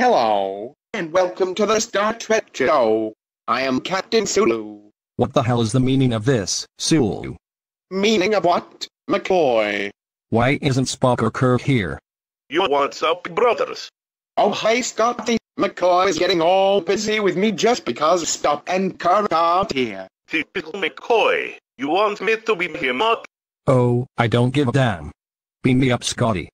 Hello, and welcome to the Star Trek show. I am Captain Sulu. What the hell is the meaning of this, Sulu? Meaning of what, McCoy? Why isn't Spock or Kirk here? You what's up, brothers? Oh, hey, Scotty. McCoy is getting all busy with me just because Spock and Kirk aren't here. Typical McCoy. You want me to beam him up? Oh, I don't give a damn. Beam me up, Scotty.